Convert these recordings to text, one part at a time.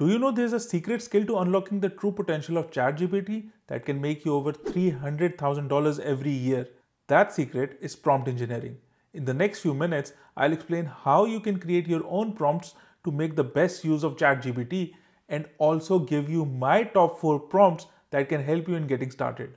Do you know there's a secret skill to unlocking the true potential of ChatGPT that can make you over $300,000 every year? That secret is prompt engineering. In the next few minutes, I'll explain how you can create your own prompts to make the best use of ChatGPT and also give you my top 4 prompts that can help you in getting started.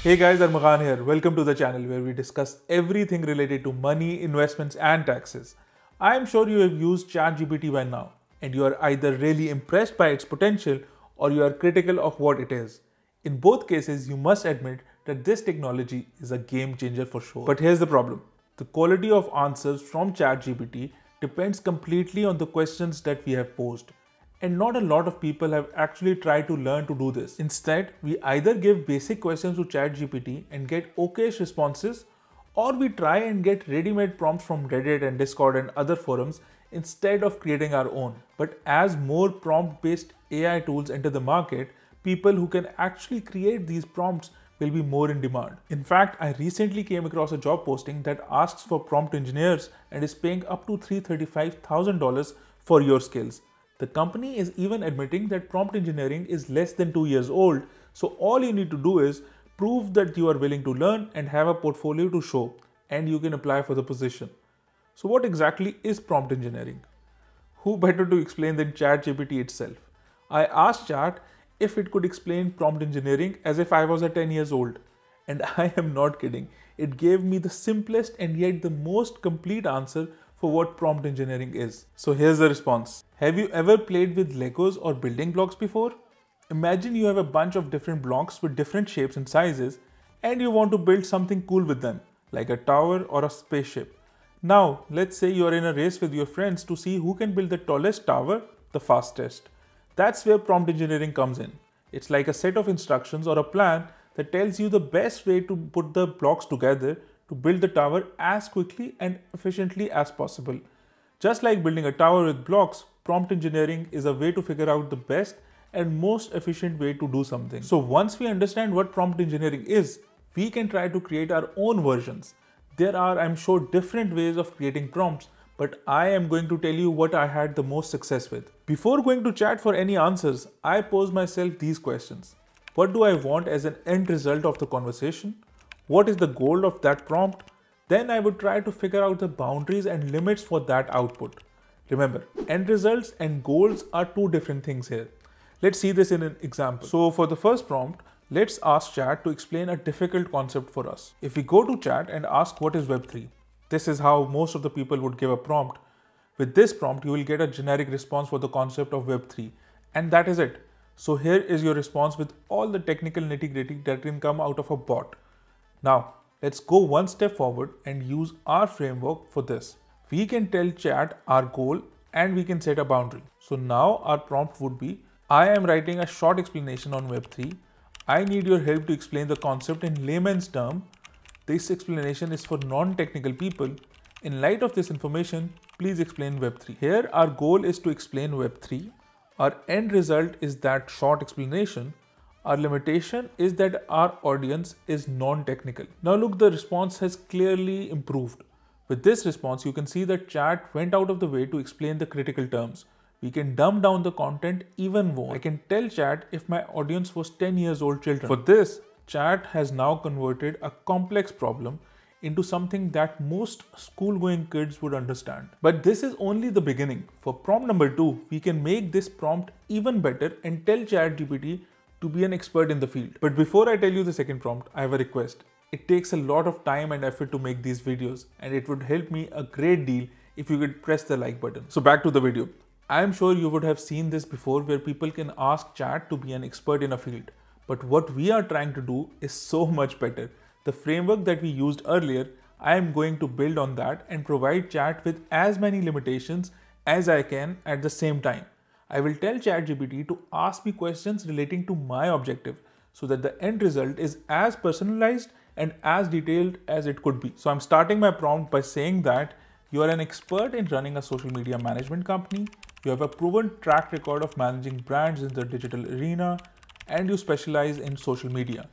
Hey guys, Armaghan here. Welcome to the channel where we discuss everything related to money, investments and taxes. I am sure you have used ChatGPT by now and you are either really impressed by its potential or you are critical of what it is. In both cases, you must admit that this technology is a game changer for sure. But here's the problem. The quality of answers from ChatGPT depends completely on the questions that we have posed. And not a lot of people have actually tried to learn to do this. Instead, we either give basic questions to ChatGPT and get okayish responses or we try and get ready-made prompts from Reddit and Discord and other forums instead of creating our own. But as more prompt-based AI tools enter the market, people who can actually create these prompts will be more in demand. In fact, I recently came across a job posting that asks for prompt engineers and is paying up to $335,000 for your skills. The company is even admitting that prompt engineering is less than two years old, so all you need to do is prove that you are willing to learn and have a portfolio to show and you can apply for the position. So what exactly is prompt engineering? Who better to explain than ChatGPT itself? I asked Chat if it could explain prompt engineering as if I was a 10 years old. And I am not kidding. It gave me the simplest and yet the most complete answer for what prompt engineering is. So here's the response. Have you ever played with Legos or building blocks before? Imagine you have a bunch of different blocks with different shapes and sizes and you want to build something cool with them, like a tower or a spaceship. Now, let's say you are in a race with your friends to see who can build the tallest tower the fastest. That's where prompt engineering comes in. It's like a set of instructions or a plan that tells you the best way to put the blocks together to build the tower as quickly and efficiently as possible. Just like building a tower with blocks, prompt engineering is a way to figure out the best and most efficient way to do something. So once we understand what prompt engineering is, we can try to create our own versions. There are, I'm sure, different ways of creating prompts, but I am going to tell you what I had the most success with. Before going to chat for any answers, I pose myself these questions. What do I want as an end result of the conversation? What is the goal of that prompt? Then I would try to figure out the boundaries and limits for that output. Remember, end results and goals are two different things here. Let's see this in an example. So for the first prompt, let's ask chat to explain a difficult concept for us. If we go to chat and ask what is Web3, this is how most of the people would give a prompt. With this prompt, you will get a generic response for the concept of Web3 and that is it. So here is your response with all the technical nitty gritty that can come out of a bot. Now, let's go one step forward and use our framework for this. We can tell chat our goal and we can set a boundary. So now our prompt would be I am writing a short explanation on Web3. I need your help to explain the concept in layman's term. This explanation is for non-technical people. In light of this information, please explain Web3. Here, our goal is to explain Web3. Our end result is that short explanation. Our limitation is that our audience is non-technical. Now look, the response has clearly improved. With this response, you can see that chat went out of the way to explain the critical terms we can dumb down the content even more. I can tell chat if my audience was 10 years old children. For this, chat has now converted a complex problem into something that most school going kids would understand. But this is only the beginning. For prompt number two, we can make this prompt even better and tell ChatGPT to be an expert in the field. But before I tell you the second prompt, I have a request. It takes a lot of time and effort to make these videos and it would help me a great deal if you could press the like button. So back to the video. I'm sure you would have seen this before where people can ask chat to be an expert in a field. But what we are trying to do is so much better. The framework that we used earlier, I am going to build on that and provide chat with as many limitations as I can at the same time. I will tell ChatGPT to ask me questions relating to my objective so that the end result is as personalized and as detailed as it could be. So I'm starting my prompt by saying that you are an expert in running a social media management company you have a proven track record of managing brands in the digital arena and you specialize in social media.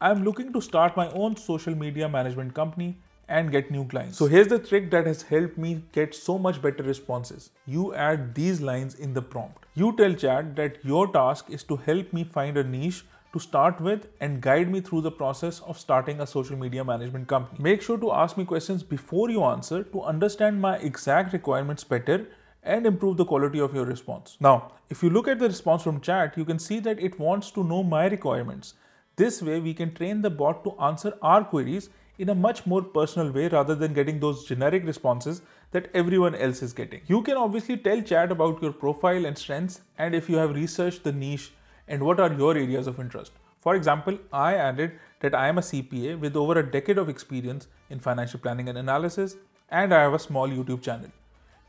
I am looking to start my own social media management company and get new clients. So here's the trick that has helped me get so much better responses. You add these lines in the prompt. You tell chat that your task is to help me find a niche to start with and guide me through the process of starting a social media management company. Make sure to ask me questions before you answer to understand my exact requirements better and improve the quality of your response. Now, if you look at the response from chat, you can see that it wants to know my requirements. This way, we can train the bot to answer our queries in a much more personal way rather than getting those generic responses that everyone else is getting. You can obviously tell chat about your profile and strengths and if you have researched the niche and what are your areas of interest. For example, I added that I am a CPA with over a decade of experience in financial planning and analysis and I have a small YouTube channel.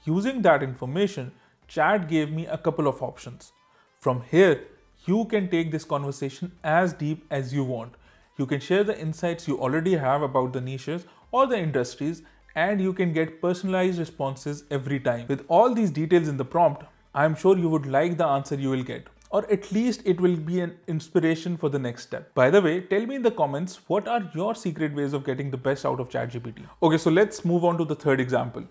Using that information, chat gave me a couple of options. From here, you can take this conversation as deep as you want you can share the insights you already have about the niches or the industries and you can get personalized responses every time. With all these details in the prompt, I'm sure you would like the answer you will get or at least it will be an inspiration for the next step. By the way, tell me in the comments what are your secret ways of getting the best out of ChatGPT. Okay, so let's move on to the third example.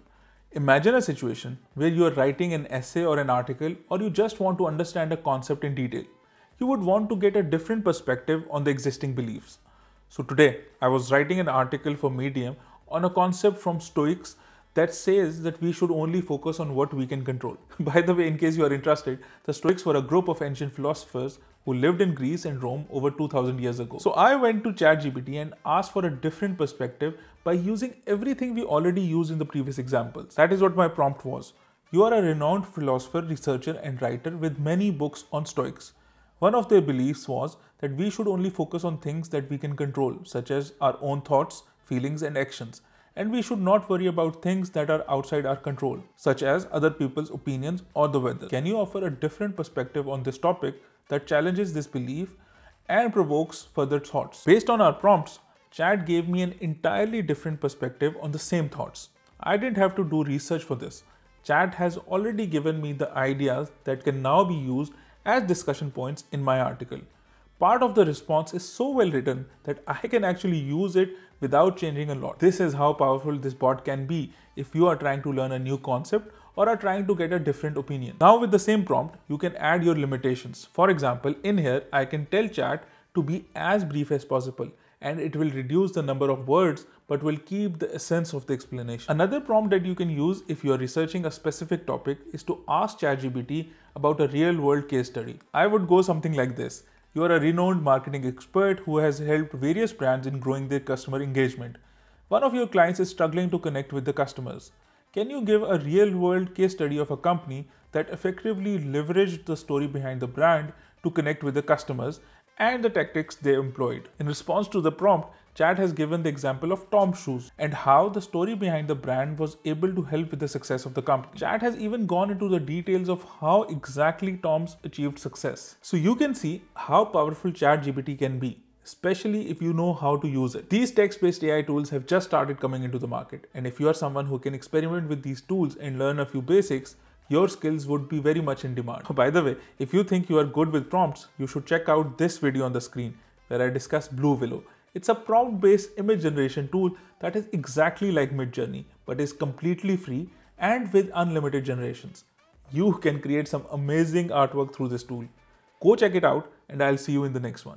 Imagine a situation where you are writing an essay or an article or you just want to understand a concept in detail you would want to get a different perspective on the existing beliefs. So today, I was writing an article for Medium on a concept from Stoics that says that we should only focus on what we can control. By the way, in case you are interested, the Stoics were a group of ancient philosophers who lived in Greece and Rome over 2000 years ago. So I went to ChatGPT and asked for a different perspective by using everything we already used in the previous examples. That is what my prompt was. You are a renowned philosopher, researcher, and writer with many books on Stoics. One of their beliefs was that we should only focus on things that we can control, such as our own thoughts, feelings, and actions, and we should not worry about things that are outside our control, such as other people's opinions or the weather. Can you offer a different perspective on this topic that challenges this belief and provokes further thoughts? Based on our prompts, Chat gave me an entirely different perspective on the same thoughts. I didn't have to do research for this. Chat has already given me the ideas that can now be used as discussion points in my article. Part of the response is so well written that I can actually use it without changing a lot. This is how powerful this bot can be if you are trying to learn a new concept or are trying to get a different opinion. Now with the same prompt, you can add your limitations. For example, in here, I can tell chat to be as brief as possible and it will reduce the number of words but will keep the essence of the explanation. Another prompt that you can use if you are researching a specific topic is to ask ChatGPT about a real world case study. I would go something like this. You are a renowned marketing expert who has helped various brands in growing their customer engagement. One of your clients is struggling to connect with the customers. Can you give a real world case study of a company that effectively leveraged the story behind the brand to connect with the customers and the tactics they employed. In response to the prompt, Chat has given the example of Tom's shoes and how the story behind the brand was able to help with the success of the company. Chat has even gone into the details of how exactly Tom's achieved success. So you can see how powerful ChatGPT can be especially if you know how to use it. These text-based AI tools have just started coming into the market and if you are someone who can experiment with these tools and learn a few basics, your skills would be very much in demand. By the way, if you think you are good with prompts, you should check out this video on the screen where I discuss Blue Willow. It's a prompt-based image generation tool that is exactly like Midjourney, but is completely free and with unlimited generations. You can create some amazing artwork through this tool. Go check it out and I'll see you in the next one.